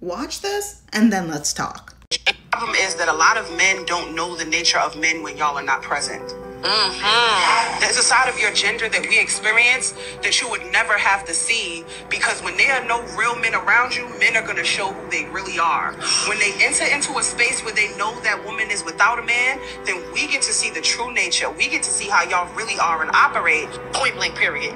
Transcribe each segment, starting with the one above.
Watch this and then let's talk. The problem is that a lot of men don't know the nature of men when y'all are not present. Mm-hmm. There's a side of your gender that we experience that you would never have to see because when there are no real men around you, men are going to show who they really are. When they enter into a space where they know that woman is without a man, then we get to see the true nature. We get to see how y'all really are and operate. Point blank, period.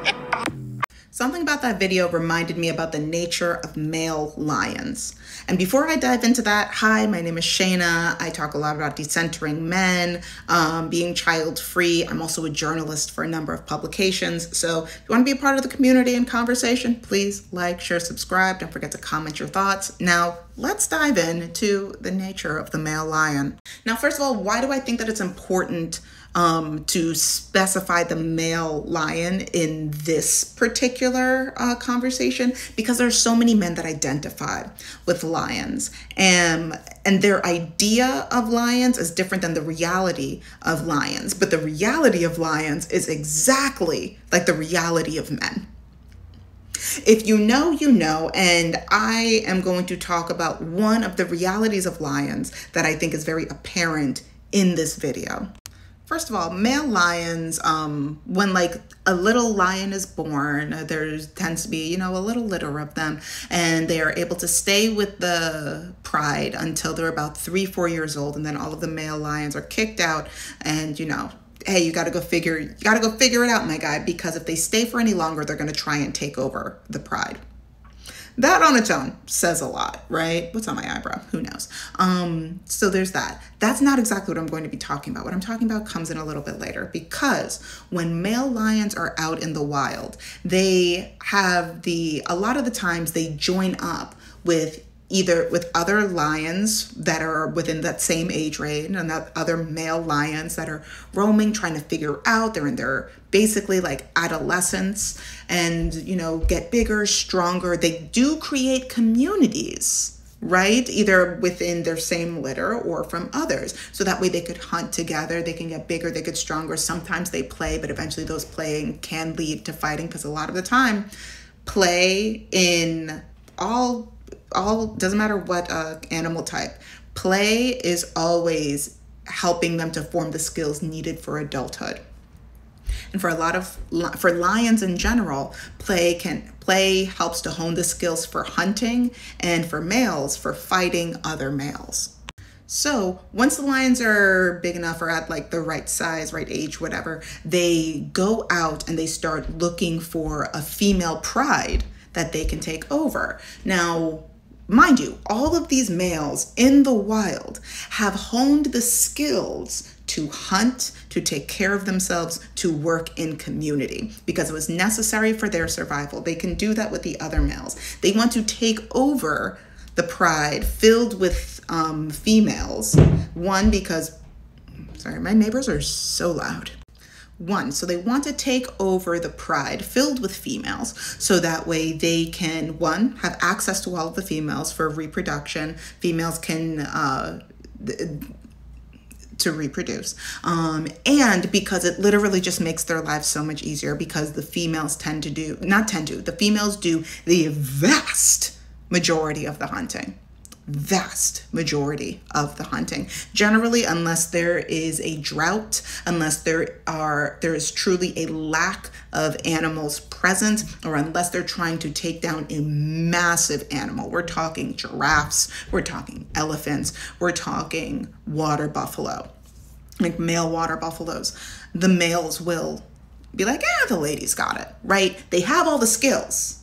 Something about that video reminded me about the nature of male lions. And before I dive into that, hi, my name is Shayna. I talk a lot about decentering men, um, being child free. I'm also a journalist for a number of publications. So if you want to be a part of the community and conversation, please like, share, subscribe. Don't forget to comment your thoughts. Now, let's dive into the nature of the male lion. Now, first of all, why do I think that it's important? Um, to specify the male lion in this particular uh, conversation because there are so many men that identify with lions and and their idea of lions is different than the reality of lions but the reality of lions is exactly like the reality of men if you know, you know, and I am going to talk about one of the realities of lions that I think is very apparent in this video. First of all, male lions, um, when like a little lion is born, there tends to be, you know, a little litter of them, and they are able to stay with the pride until they're about three, four years old, and then all of the male lions are kicked out, and you know, hey, you got to go figure, you got to go figure it out, my guy, because if they stay for any longer, they're to try and take over the pride that on its own says a lot, right? What's on my eyebrow? Who knows? Um, so there's that. That's not exactly what I'm going to be talking about. What I'm talking about comes in a little bit later because when male lions are out in the wild, they have the, a lot of the times they join up with either with other lions that are within that same age range and that other male lions that are roaming trying to figure out they're in their basically like adolescence and you know get bigger stronger. They do create communities right? Either within their same litter or from others. So that way they could hunt together they can get bigger they get stronger. Sometimes they play but eventually those playing can lead to fighting because a lot of the time play in all all doesn't matter what uh, animal type play is always helping them to form the skills needed for adulthood and for a lot of for lions in general play can play helps to hone the skills for hunting and for males for fighting other males so once the lions are big enough or at like the right size, right age, whatever, they go out and they start looking for a female pride that they can take over. Now, Mind you, all of these males in the wild have honed the skills to hunt, to take care of themselves, to work in community because it was necessary for their survival. They can do that with the other males. They want to take over the pride filled with um, females. One, because, sorry, my neighbors are so loud. One, so they want to take over the pride filled with females so that way they can, one, have access to all of the females for reproduction. Females can, uh, to reproduce. Um, and because it literally just makes their lives so much easier because the females tend to do, not tend to, the females do the vast majority of the hunting vast majority of the hunting. Generally, unless there is a drought, unless there are there is truly a lack of animals present, or unless they're trying to take down a massive animal. We're talking giraffes, we're talking elephants, we're talking water buffalo, like male water buffaloes. The males will be like, ah, the ladies got it, right? They have all the skills.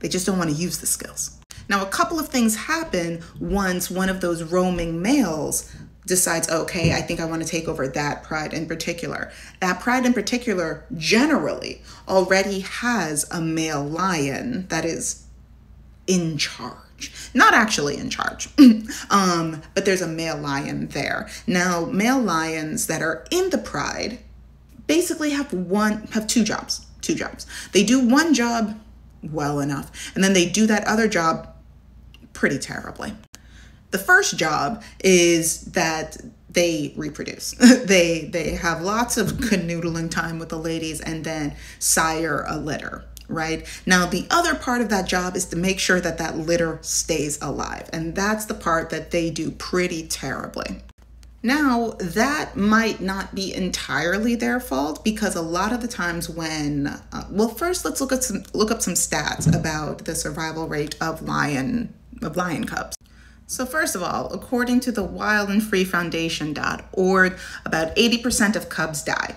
They just don't want to use the skills. Now, a couple of things happen once one of those roaming males decides, okay, I think I want to take over that pride in particular. That pride in particular generally already has a male lion that is in charge. Not actually in charge, um, but there's a male lion there. Now, male lions that are in the pride basically have one have two jobs. Two jobs. They do one job well enough, and then they do that other job pretty terribly. The first job is that they reproduce. they they have lots of canoodling time with the ladies and then sire a litter. right? Now, the other part of that job is to make sure that that litter stays alive. And that's the part that they do pretty terribly. Now, that might not be entirely their fault because a lot of the times when, uh, well, first let's look at some look up some stats about the survival rate of lion of lion cubs. So first of all, according to the wildandfreefoundation.org, about 80% of cubs die.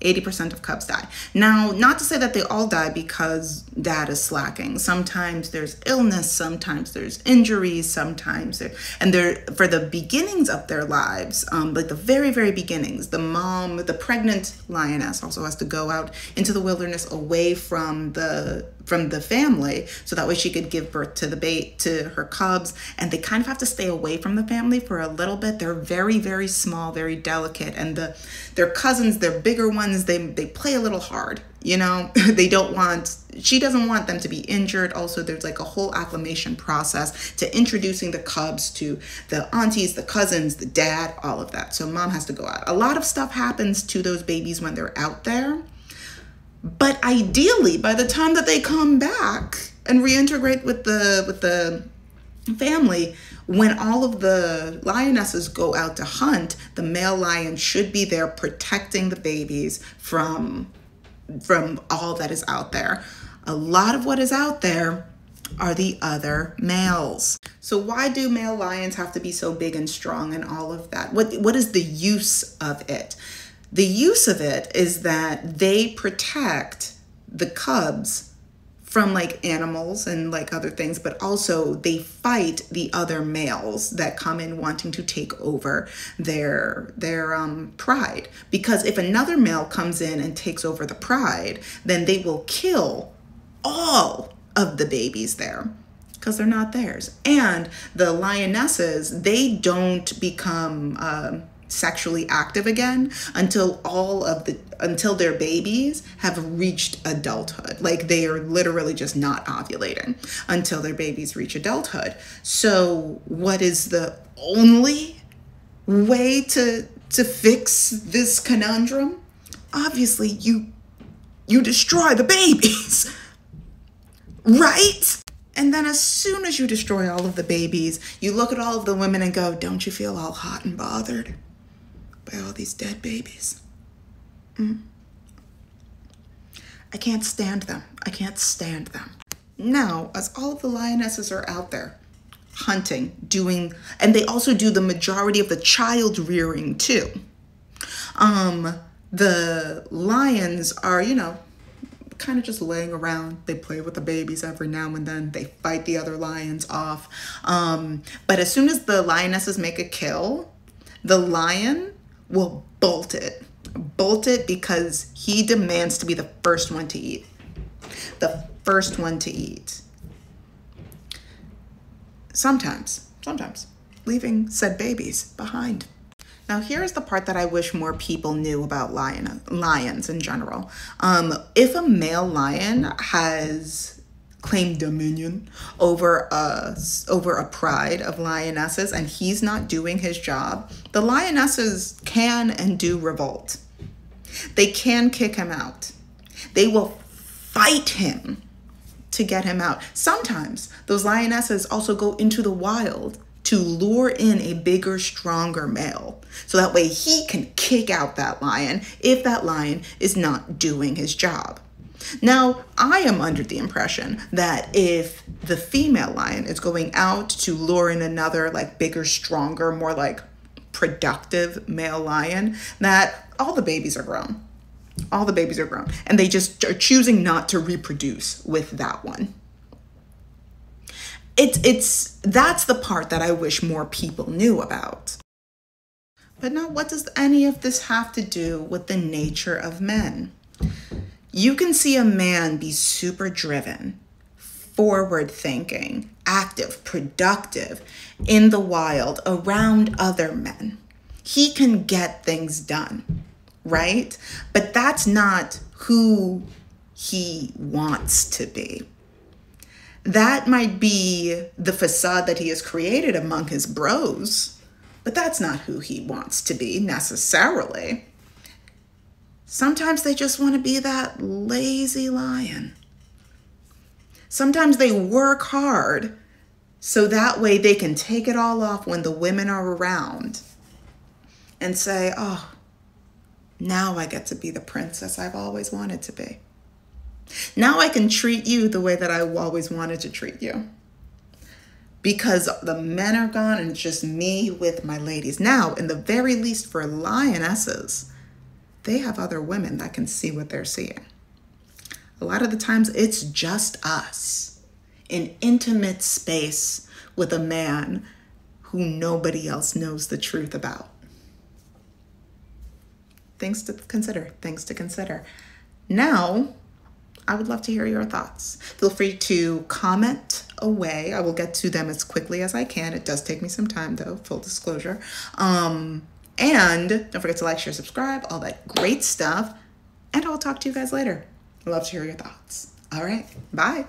80% of cubs die. Now, not to say that they all die because dad is slacking. Sometimes there's illness, sometimes there's injuries, sometimes there, and they're for the beginnings of their lives, um, like the very, very beginnings, the mom, the pregnant lioness also has to go out into the wilderness away from the from the family so that way she could give birth to the bait to her cubs. And they kind of have to stay away from the family for a little bit. They're very very small very delicate. And the their cousins their bigger ones they they play a little hard you know? They don't want she doesn't want them to be injured. Also there's like a whole acclimation process to introducing the cubs to the aunties the cousins the dad all of that. So mom has to go out. A lot of stuff happens to those babies when they're out there but ideally, by the time that they come back and reintegrate with the with the family, when all of the lionesses go out to hunt, the male lion should be there protecting the babies from from all that is out there. A lot of what is out there are the other males. So why do male lions have to be so big and strong and all of that? What what is the use of it? The use of it is that they protect the cubs from like animals and like other things, but also they fight the other males that come in wanting to take over their their um, pride. Because if another male comes in and takes over the pride, then they will kill all of the babies there because they're not theirs. And the lionesses, they don't become. Uh, sexually active again until all of the until their babies have reached adulthood. Like they are literally just not ovulating until their babies reach adulthood. So what is the only way to to fix this conundrum? Obviously you you destroy the babies right? And then, as soon as you destroy all of the babies, you look at all of the women and go, Don't you feel all hot and bothered? By all these dead babies. Mm. I can't stand them. I can't stand them. Now, as all of the lionesses are out there hunting, doing, and they also do the majority of the child rearing too. Um, the lions are, you know, kind of just laying around. They play with the babies every now and then. They fight the other lions off. Um, but as soon as the lionesses make a kill, the lion will bolt it. Bolt it because he demands to be the first one to eat. The first one to eat. Sometimes, sometimes, leaving said babies behind. Now, here's the part that I wish more people knew about lion, lions in general. Um, if a male lion has claim dominion over a over a pride of lionesses and he's not doing his job. The lionesses can and do revolt. They can kick him out. They will fight him to get him out. Sometimes those lionesses also go into the wild to lure in a bigger stronger male so that way he can kick out that lion if that lion is not doing his job now, I am under the impression that if the female lion is going out to lure in another, like bigger, stronger, more like productive male lion, that all the babies are grown. All the babies are grown. And they just are choosing not to reproduce with that one. It's, it's, that's the part that I wish more people knew about. But now, what does any of this have to do with the nature of men? You can see a man be super driven, forward thinking, active, productive in the wild around other men. He can get things done, right? But that's not who he wants to be. That might be the facade that he has created among his bros, but that's not who he wants to be necessarily Sometimes they just want to be that lazy lion. Sometimes they work hard so that way they can take it all off when the women are around and say, oh, now I get to be the princess I've always wanted to be. Now I can treat you the way that I always wanted to treat you. Because the men are gone and it's just me with my ladies. Now, in the very least, for lionesses, they have other women that can see what they're seeing. A lot of the times, it's just us in intimate space with a man who nobody else knows the truth about. Things to consider, things to consider. Now, I would love to hear your thoughts. Feel free to comment away. I will get to them as quickly as I can. It does take me some time, though, full disclosure. Um, and don't forget to like, share, subscribe, all that great stuff. And I'll talk to you guys later. Love to hear your thoughts. All right, bye.